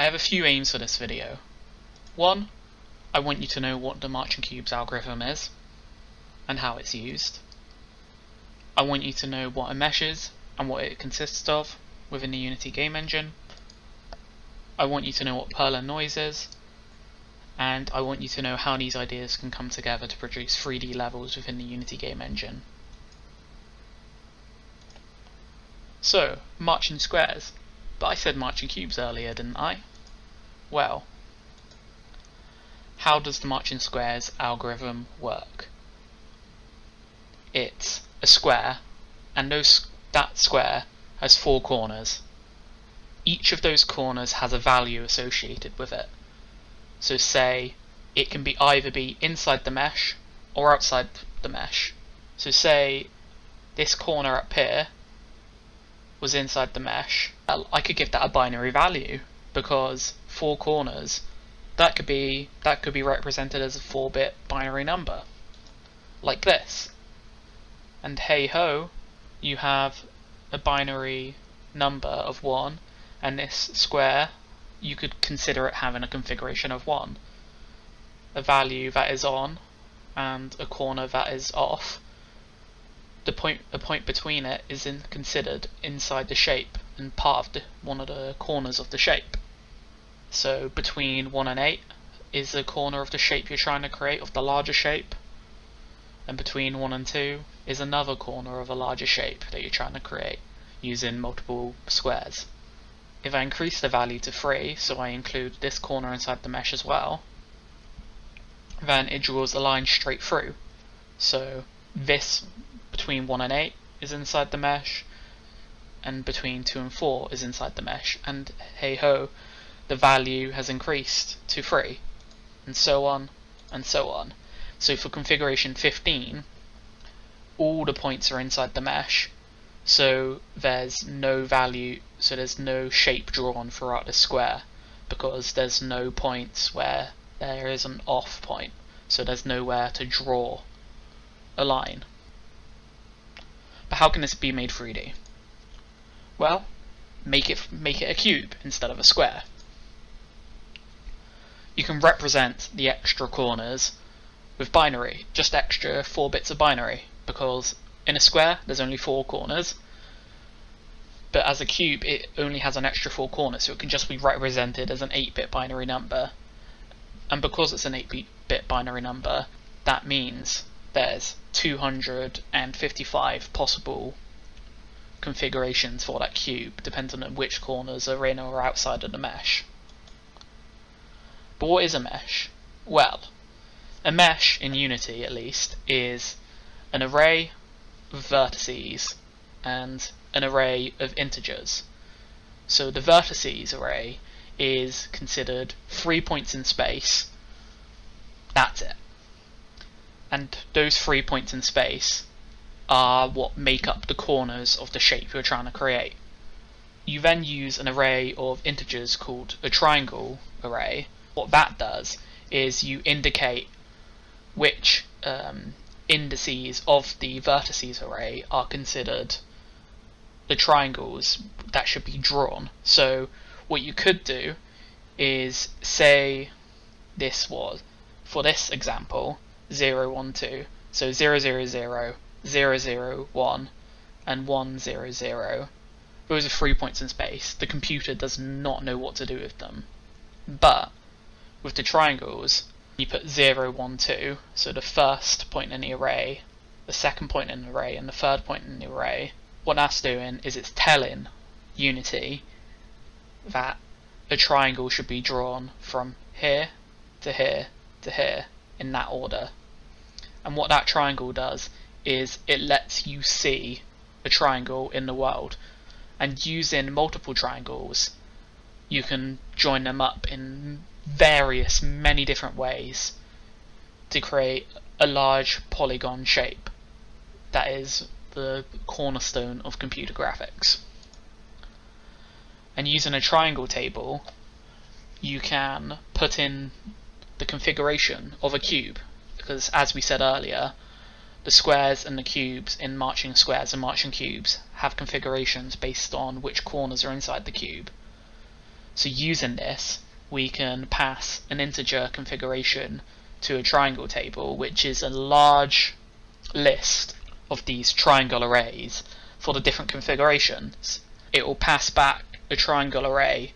I have a few aims for this video. One, I want you to know what the marching cubes algorithm is and how it's used. I want you to know what a mesh is and what it consists of within the Unity game engine. I want you to know what Perlin noise is and I want you to know how these ideas can come together to produce 3D levels within the Unity game engine. So, marching squares. But I said marching cubes earlier, didn't I? Well, how does the marching squares algorithm work? It's a square, and those, that square has four corners. Each of those corners has a value associated with it. So say it can be either be inside the mesh or outside the mesh. So say this corner up here was inside the mesh, I could give that a binary value because four corners that could be that could be represented as a 4-bit binary number like this. And hey ho, you have a binary number of 1 and this square you could consider it having a configuration of 1. A value that is on and a corner that is off. The point, a point between it is in, considered inside the shape and part of the, one of the corners of the shape. So between 1 and 8 is the corner of the shape you're trying to create of the larger shape. And between 1 and 2 is another corner of a larger shape that you're trying to create using multiple squares. If I increase the value to 3, so I include this corner inside the mesh as well, then it draws a line straight through. So this between 1 and 8 is inside the mesh, and between 2 and 4 is inside the mesh, and hey ho, the value has increased to 3, and so on, and so on. So for configuration 15, all the points are inside the mesh, so there's no value, so there's no shape drawn throughout the square because there's no points where there is an off point, so there's nowhere to draw a line. But how can this be made 3D? Well, make it make it a cube instead of a square. You can represent the extra corners with binary, just extra 4 bits of binary, because in a square, there's only four corners, but as a cube, it only has an extra four corners, so it can just be represented as an 8-bit binary number. And because it's an 8-bit binary number, that means there's 255 possible configurations for that cube, depending on which corners are in or outside of the mesh. But what is a mesh? Well, a mesh, in Unity at least, is an array of vertices and an array of integers. So the vertices array is considered three points in space. That's it. And those three points in space are what make up the corners of the shape you're trying to create. You then use an array of integers called a triangle array. What that does is you indicate which um, indices of the vertices array are considered the triangles that should be drawn. So what you could do is say this was, for this example, 0, 1, 2. So 0, 0, 0, 0, 0, 1, and 1, 0, 0. Those are three points in space. The computer does not know what to do with them. But with the triangles, you put 0, 1, 2, so the first point in the array, the second point in the array, and the third point in the array, what that's doing is it's telling Unity that a triangle should be drawn from here to here to here in that order. And what that triangle does is it lets you see a triangle in the world. And using multiple triangles, you can join them up in various, many different ways to create a large polygon shape that is the cornerstone of computer graphics. And using a triangle table, you can put in the configuration of a cube, because as we said earlier, the squares and the cubes in marching squares and marching cubes have configurations based on which corners are inside the cube. So using this, we can pass an integer configuration to a triangle table, which is a large list of these triangle arrays for the different configurations. It will pass back a triangle array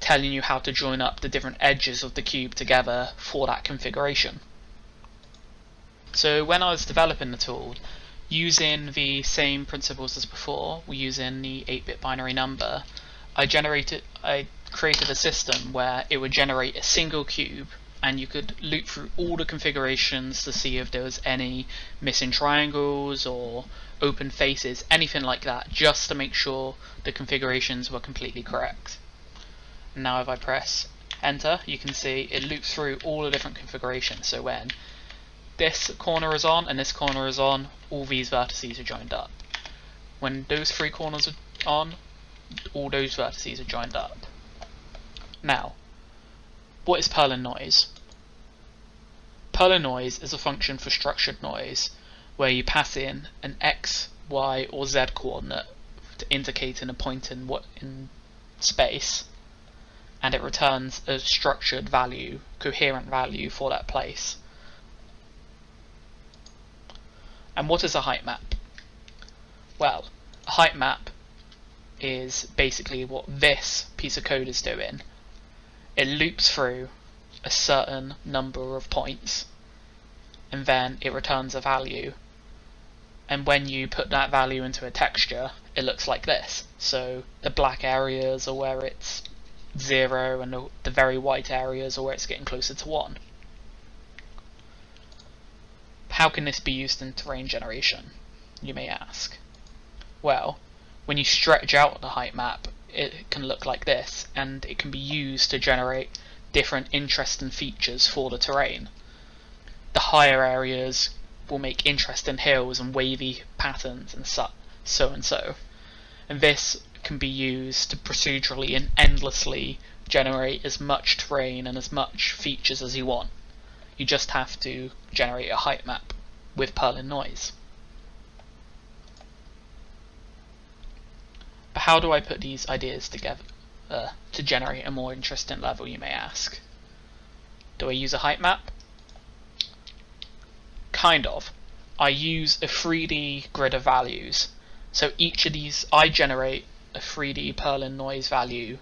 telling you how to join up the different edges of the cube together for that configuration. So when I was developing the tool, using the same principles as before, we're using the 8-bit binary number, I generated, I created a system where it would generate a single cube and you could loop through all the configurations to see if there was any missing triangles or open faces, anything like that, just to make sure the configurations were completely correct. Now if I press enter, you can see it loops through all the different configurations. So when this corner is on and this corner is on, all these vertices are joined up. When those three corners are on, all those vertices are joined up. Now, what is Perlin noise? Perlin noise is a function for structured noise where you pass in an x, y or z coordinate to indicate in a point in what in space and it returns a structured value, coherent value for that place. And what is a height map? Well, a height map is basically what this piece of code is doing. It loops through a certain number of points and then it returns a value. And when you put that value into a texture it looks like this. So the black areas are where it's zero and the, the very white areas are where it's getting closer to one. How can this be used in terrain generation, you may ask? Well, when you stretch out the height map, it can look like this, and it can be used to generate different interesting features for the terrain. The higher areas will make interesting hills and wavy patterns and so, so and so. And this can be used to procedurally and endlessly generate as much terrain and as much features as you want. You just have to generate a height map with Perlin noise. How do I put these ideas together uh, to generate a more interesting level, you may ask? Do I use a height map? Kind of. I use a 3D grid of values. So each of these, I generate a 3D Perlin noise value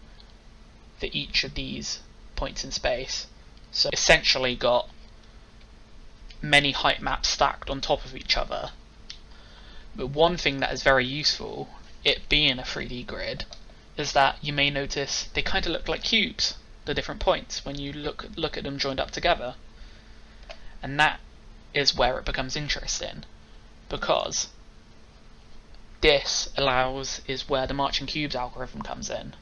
for each of these points in space. So essentially got many height maps stacked on top of each other. But one thing that is very useful, it being a 3D grid, is that you may notice they kind of look like cubes, the different points, when you look, look at them joined up together. And that is where it becomes interesting, because this allows is where the marching cubes algorithm comes in.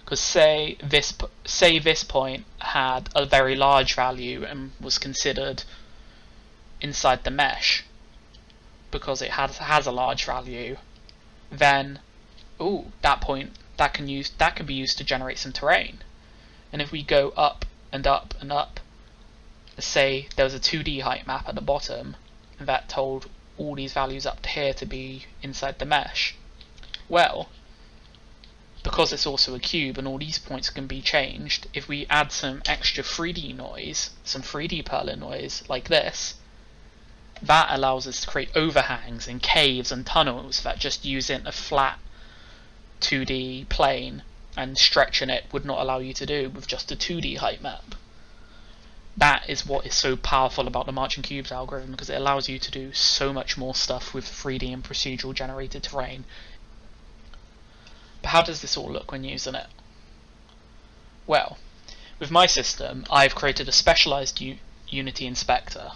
Because say this say this point had a very large value and was considered inside the mesh because it has has a large value, then ooh, that point that can use that can be used to generate some terrain. And if we go up and up and up, say there was a 2D height map at the bottom that told all these values up to here to be inside the mesh. Well, because it's also a cube and all these points can be changed, if we add some extra 3D noise, some 3D Perlin noise like this, that allows us to create overhangs and caves and tunnels that just using a flat 2D plane and stretching it would not allow you to do with just a 2D height map. That is what is so powerful about the Marching Cubes algorithm because it allows you to do so much more stuff with 3D and procedural generated terrain but how does this all look when using it? Well, with my system, I've created a specialized Unity inspector.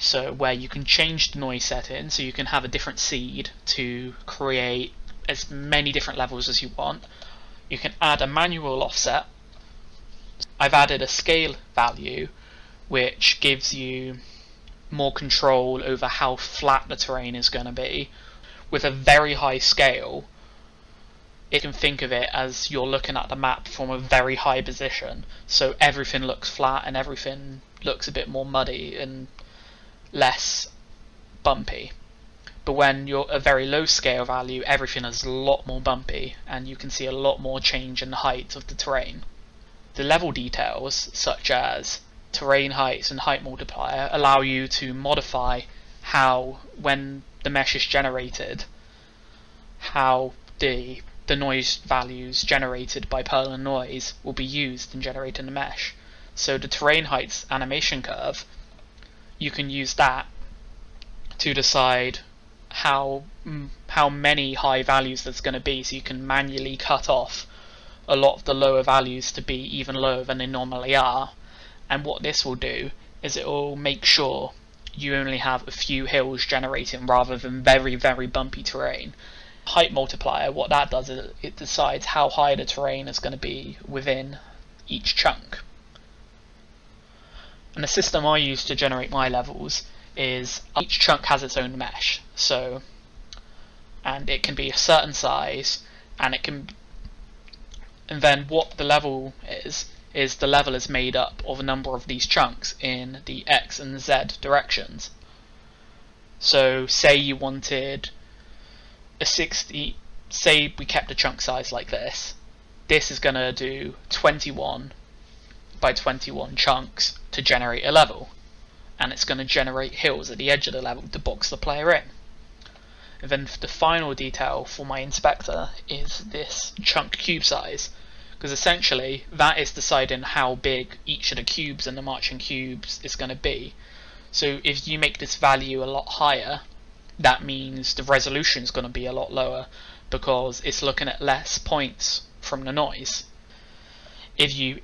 So where you can change the noise setting, so you can have a different seed to create as many different levels as you want. You can add a manual offset. I've added a scale value, which gives you more control over how flat the terrain is going to be. With a very high scale, it can think of it as you're looking at the map from a very high position, so everything looks flat and everything looks a bit more muddy and less bumpy. but when you're a very low scale value, everything is a lot more bumpy, and you can see a lot more change in the height of the terrain. The level details, such as terrain heights and height multiplier, allow you to modify how, when the mesh is generated, how the the noise values generated by Perlin noise will be used in generating the mesh. So the terrain heights animation curve, you can use that to decide how mm, how many high values there's going to be. So you can manually cut off a lot of the lower values to be even lower than they normally are. And what this will do is it will make sure you only have a few hills generating rather than very very bumpy terrain. Height multiplier what that does is it decides how high the terrain is going to be within each chunk and the system I use to generate my levels is each chunk has its own mesh. So, and it can be a certain size, and it can, and then what the level is is the level is made up of a number of these chunks in the x and z directions. So, say you wanted a 60, say we kept a chunk size like this. This is going to do 21 by 21 chunks to generate a level and it's going to generate hills at the edge of the level to box the player in. And then the final detail for my inspector is this chunk cube size, because essentially that is deciding how big each of the cubes and the marching cubes is going to be. So if you make this value a lot higher, that means the resolution is going to be a lot lower because it's looking at less points from the noise. If you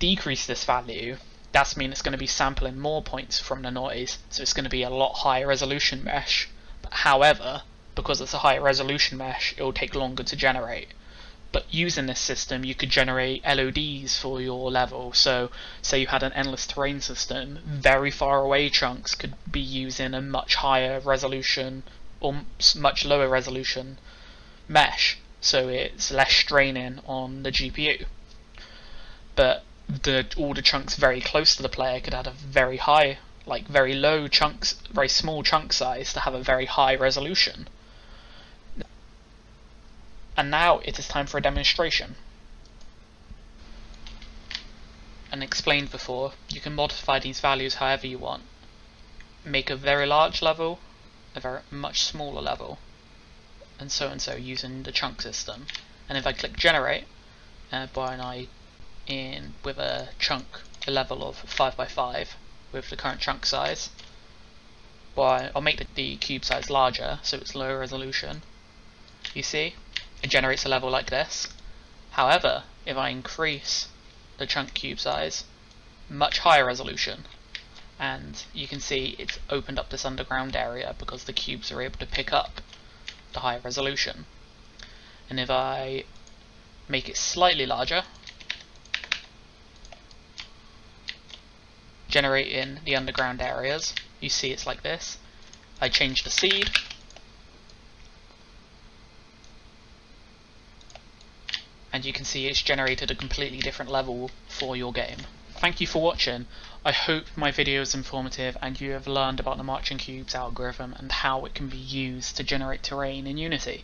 decrease this value, that's mean it's going to be sampling more points from the noise, so it's going to be a lot higher resolution mesh. But however, because it's a higher resolution mesh, it will take longer to generate. But using this system, you could generate LODs for your level. So, say you had an endless terrain system, very far away chunks could be using a much higher resolution or much lower resolution mesh, so it's less straining on the GPU. But the all the chunks very close to the player could add a very high, like very low chunks, very small chunk size to have a very high resolution. And now it is time for a demonstration. And explained before, you can modify these values however you want. Make a very large level, a very much smaller level, and so and so using the chunk system. And if I click generate, uh, by an I in with a chunk a level of 5x5 with the current chunk size. Well, I'll make the cube size larger so it's lower resolution. You see? It generates a level like this. However, if I increase the chunk cube size, much higher resolution, and you can see it's opened up this underground area because the cubes are able to pick up the higher resolution. And if I make it slightly larger, generate in the underground areas. You see it's like this. I change the seed. And you can see it's generated a completely different level for your game. Thank you for watching. I hope my video is informative and you have learned about the Marching Cubes algorithm and how it can be used to generate terrain in Unity.